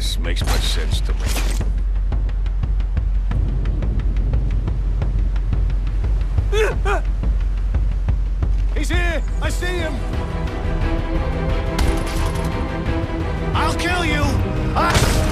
This makes much sense to me. He's here! I see him! I'll kill you! Ah!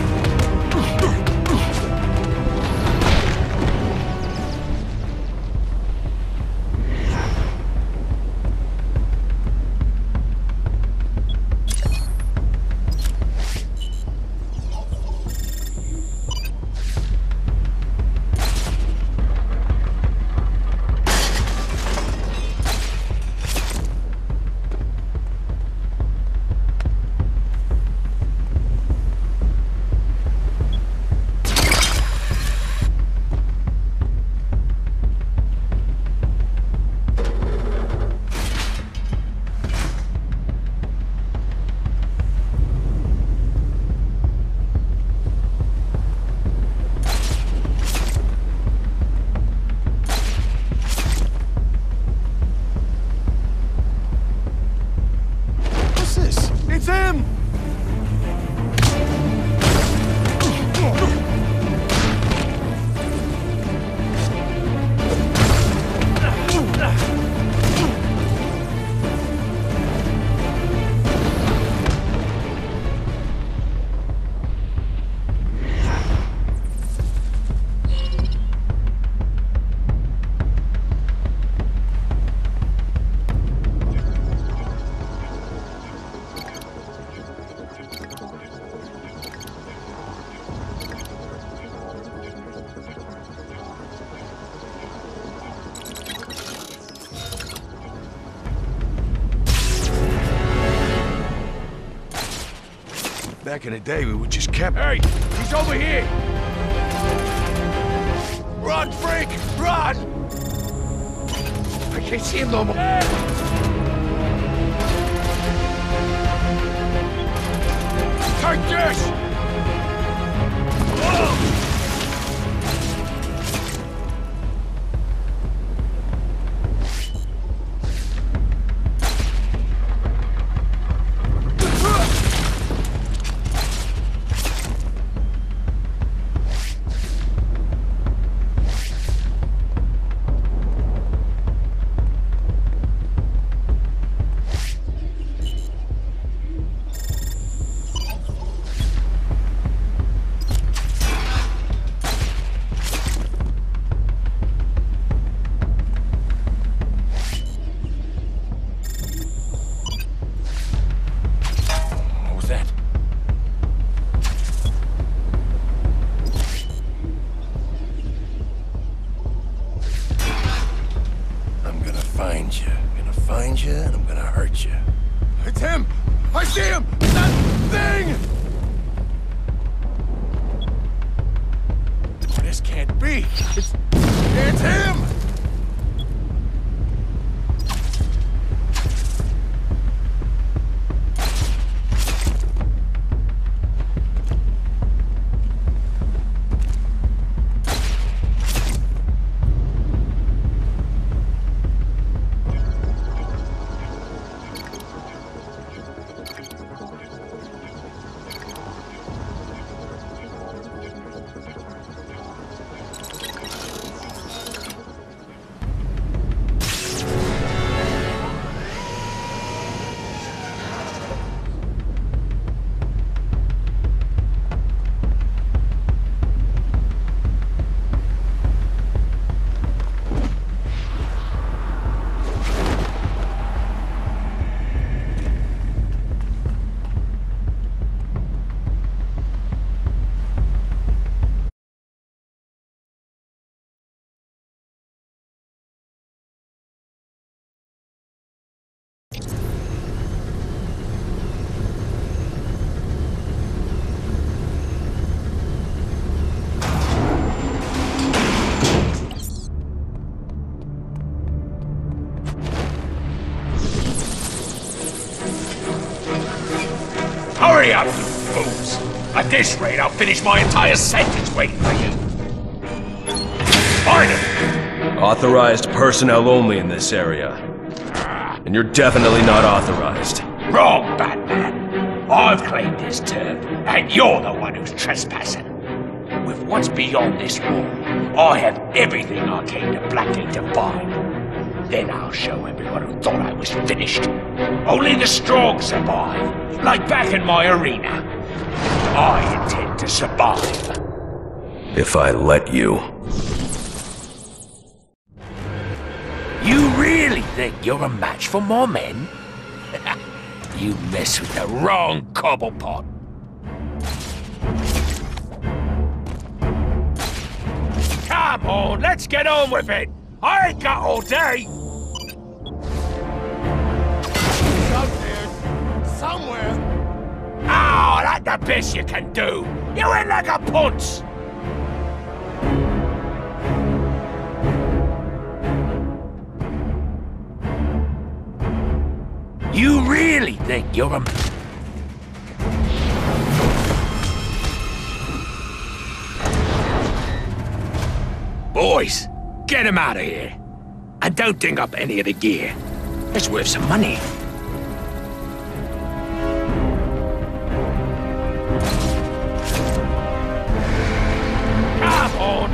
Back in the day, we would just camp. Hey, he's over here! Run, freak! Run! I can't see him no more. Take this! Hurry up, you fools! At this rate, I'll finish my entire sentence waiting for you. Find him! Authorized personnel only in this area. And you're definitely not authorized. Wrong, Batman. I've claimed this turf, and you're the one who's trespassing. With what's beyond this wall, I have everything I came to Blackgate to find. Then I'll show everyone who thought I was finished. Only the strong survive, like back in my arena. I intend to survive. If I let you. You really think you're a match for more men? you mess with the wrong cobblepot. Come on, let's get on with it. I ain't got all day. Somewhere. Ah, oh, that's the best you can do. You ain't like a punch. You really think you're a... Boys, get him out of here. And don't ding up any of the gear. It's worth some money.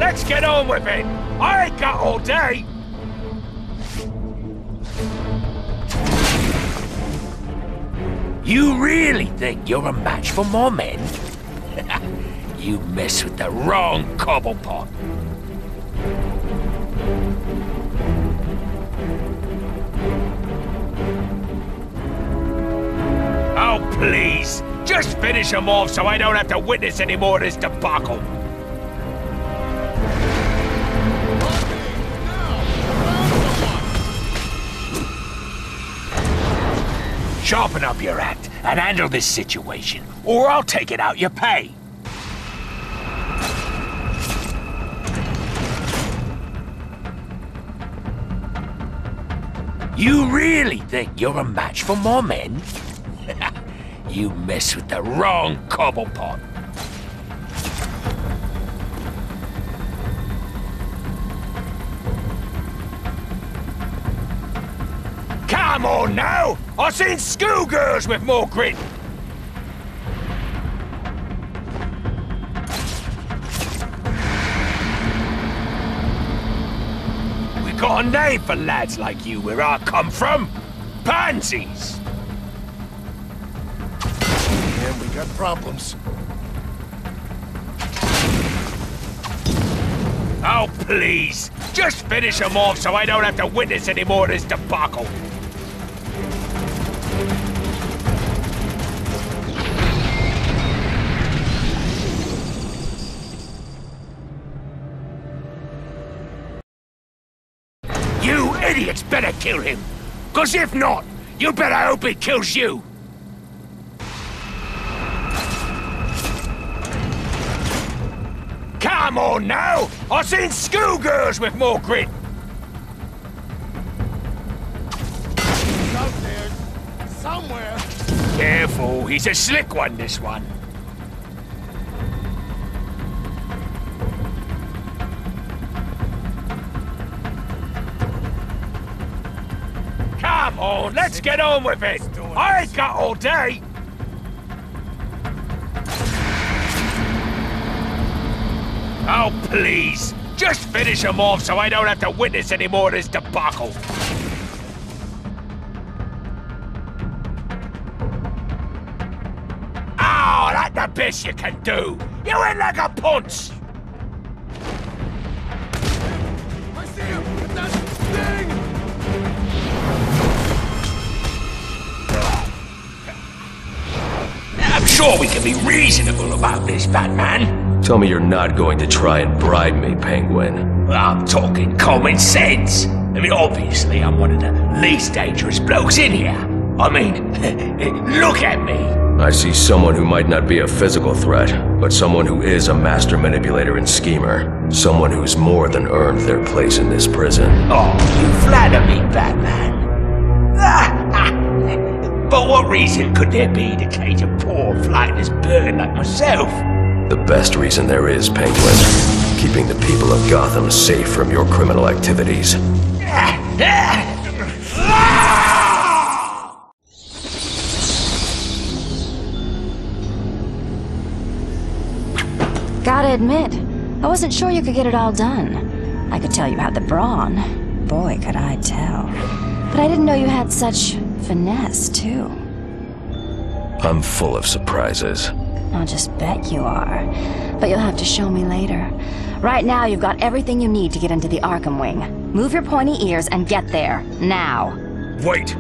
Let's get on with it. I ain't got all day. You really think you're a match for more men? you mess with the wrong cobblepot. Oh, please. Just finish him off so I don't have to witness any more of this debacle. Sharpen up your act and handle this situation, or I'll take it out your pay. You really think you're a match for more men? you mess with the wrong cobblepot. Come on now! I've seen schoolgirls with more grit! We got a name for lads like you where I come from. Pansies! And we got problems. Oh, please! Just finish them off so I don't have to witness any more of this debacle. Kill him! Cause if not, you better hope he kills you! Come on now! I've seen schoolgirls with more grit! He's out there. Somewhere. Careful, he's a slick one, this one. On, let's get on with it! I ain't got all day! Oh, please! Just finish him off so I don't have to witness any more of this debacle! Ah, oh, that's the best you can do! You ain't like a punch! Sure we can be reasonable about this, Batman. Tell me you're not going to try and bribe me, Penguin. I'm talking common sense. I mean, obviously, I'm one of the least dangerous blokes in here. I mean, look at me. I see someone who might not be a physical threat, but someone who is a master manipulator and schemer. Someone who's more than earned their place in this prison. Oh, you flatter me, Batman. Ah, but what reason could there be to cage a poor, flightless bird like myself? The best reason there is, Penguin. Keeping the people of Gotham safe from your criminal activities. Gotta admit, I wasn't sure you could get it all done. I could tell you had the brawn. Boy, could I tell. But I didn't know you had such finesse, too. I'm full of surprises. I'll just bet you are. But you'll have to show me later. Right now, you've got everything you need to get into the Arkham Wing. Move your pointy ears and get there. Now. Wait!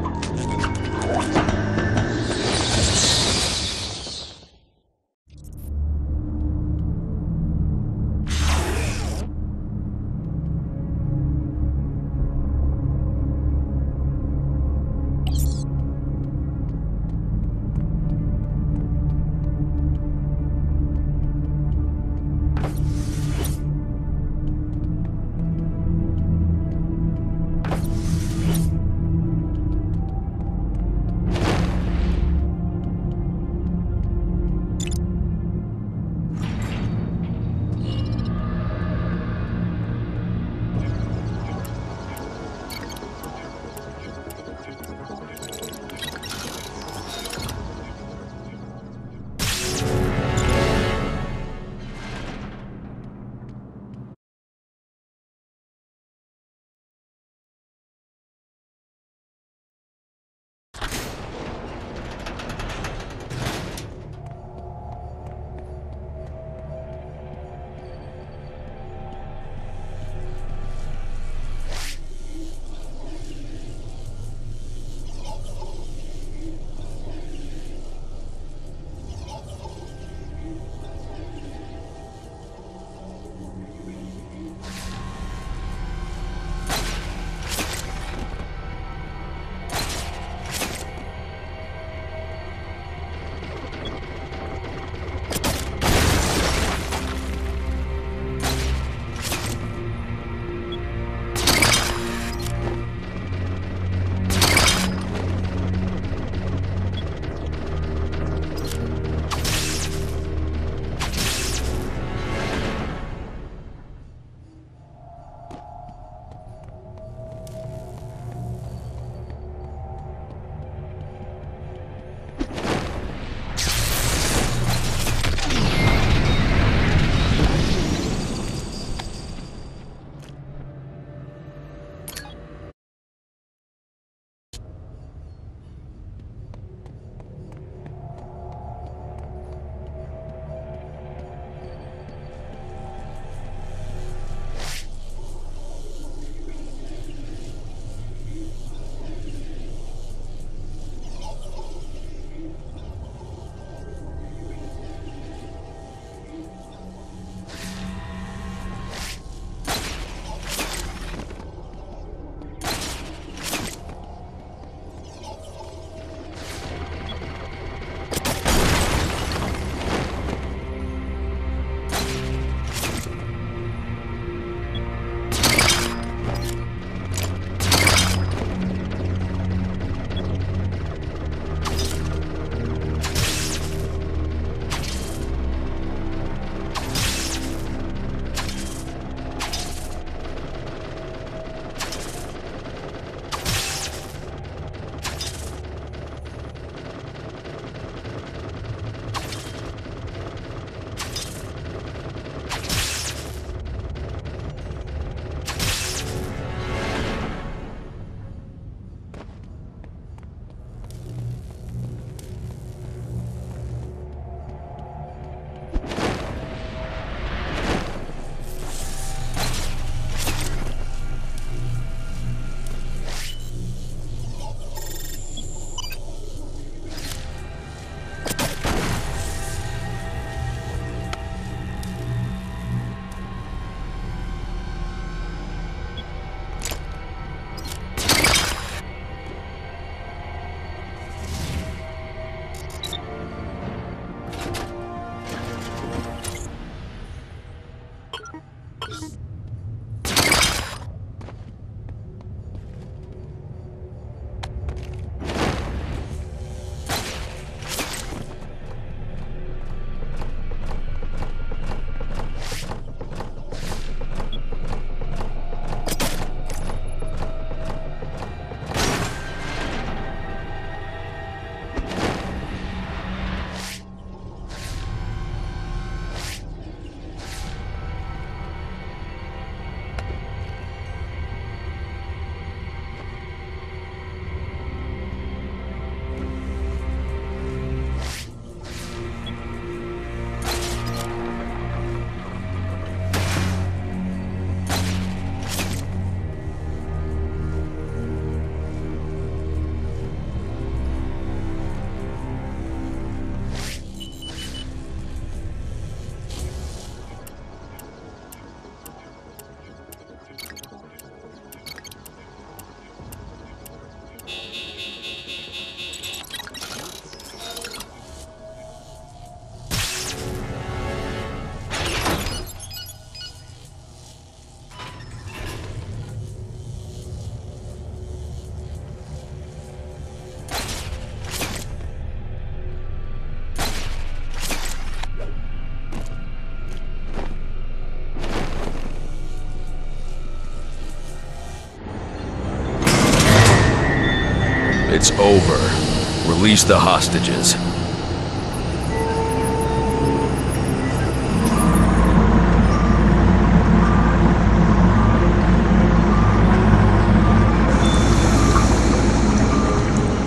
Release the hostages.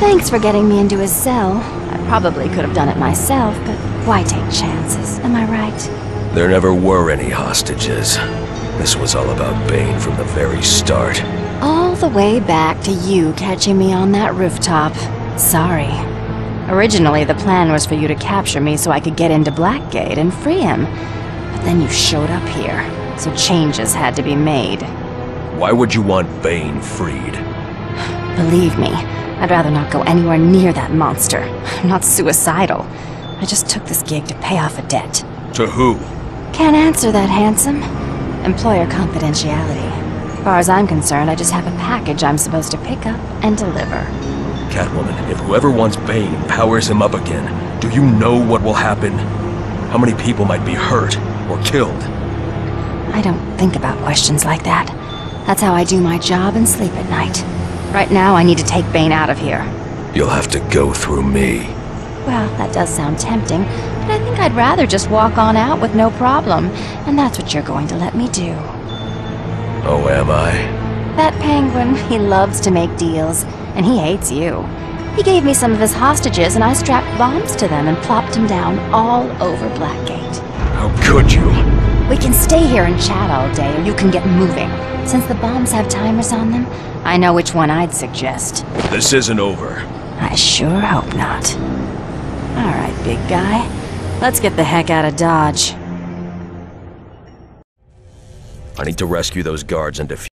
Thanks for getting me into his cell. I probably could have done it myself, but why take chances? Am I right? There never were any hostages. This was all about Bane from the very start. All the way back to you catching me on that rooftop. Sorry. Originally, the plan was for you to capture me so I could get into Blackgate and free him. But then you showed up here, so changes had to be made. Why would you want Bane freed? Believe me, I'd rather not go anywhere near that monster. I'm not suicidal. I just took this gig to pay off a debt. To who? Can't answer that, handsome. Employer confidentiality. As far as I'm concerned, I just have a package I'm supposed to pick up and deliver. Catwoman, if whoever wants Bane powers him up again, do you know what will happen? How many people might be hurt or killed? I don't think about questions like that. That's how I do my job and sleep at night. Right now, I need to take Bane out of here. You'll have to go through me. Well, that does sound tempting, but I think I'd rather just walk on out with no problem, and that's what you're going to let me do. Oh, am I? That penguin, he loves to make deals, and he hates you. He gave me some of his hostages, and I strapped bombs to them and plopped them down all over Blackgate. How could you? We can stay here and chat all day, or you can get moving. Since the bombs have timers on them, I know which one I'd suggest. This isn't over. I sure hope not. All right, big guy. Let's get the heck out of Dodge. I need to rescue those guards and defuse.